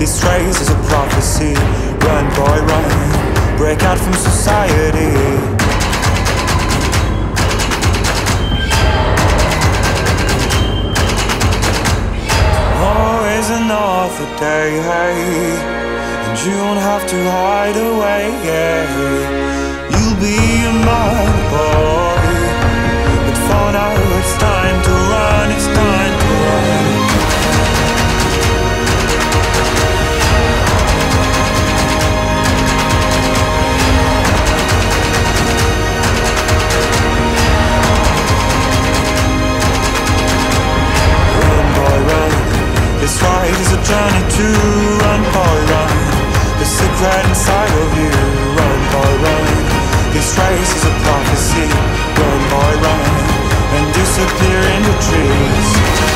This race is a prophecy. Run, boy, run. Break out from society. Oh, Always another day, hey, and you don't have to hide away. You'll be a man, boy, This is a prophecy. Run, boy, run. And disappear in the trees.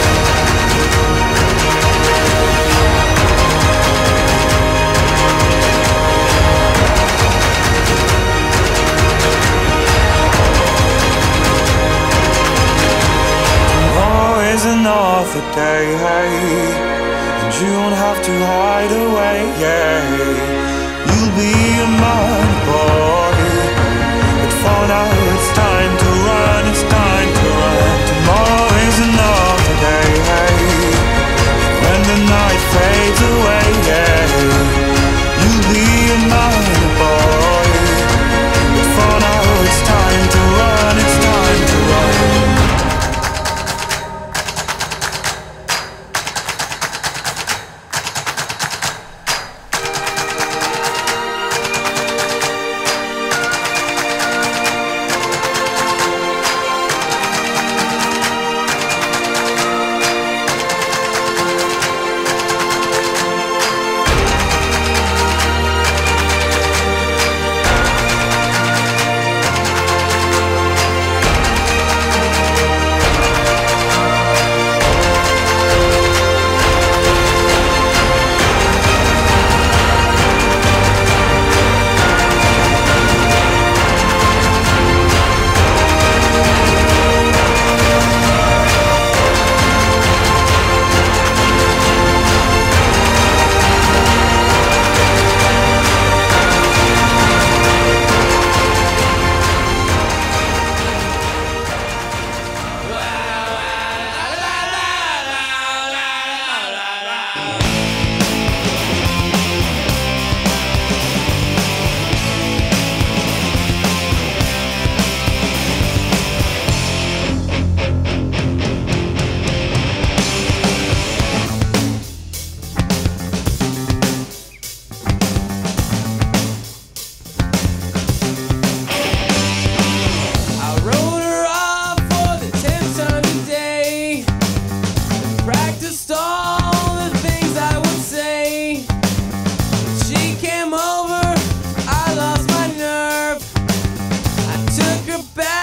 back.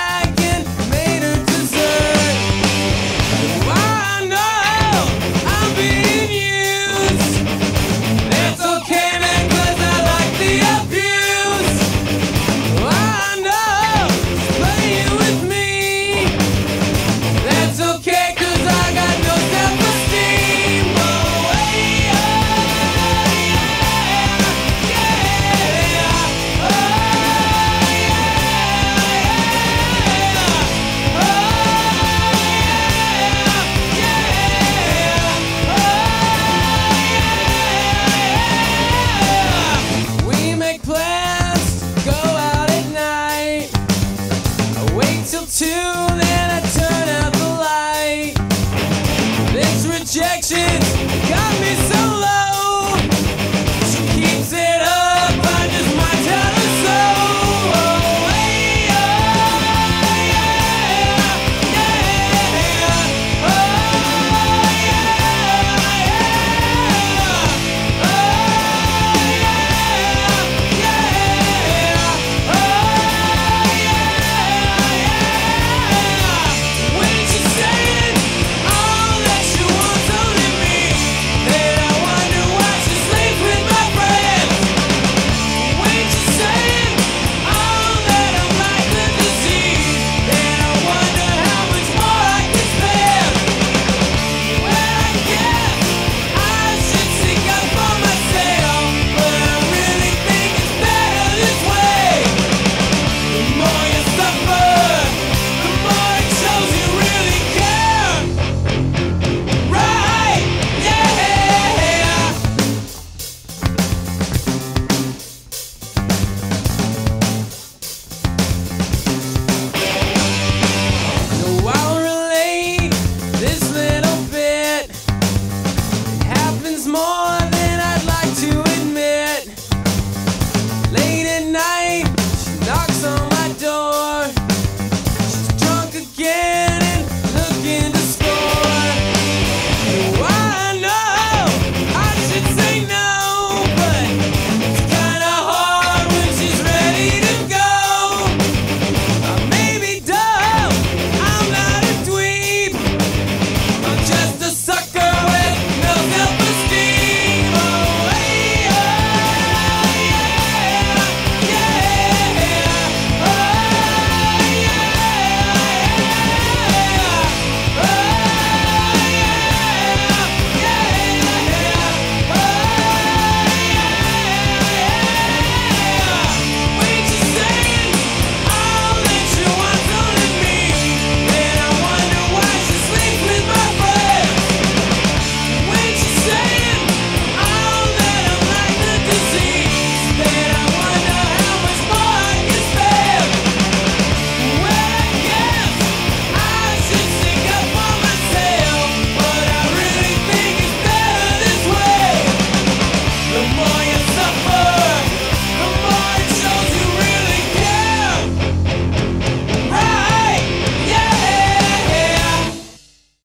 till two.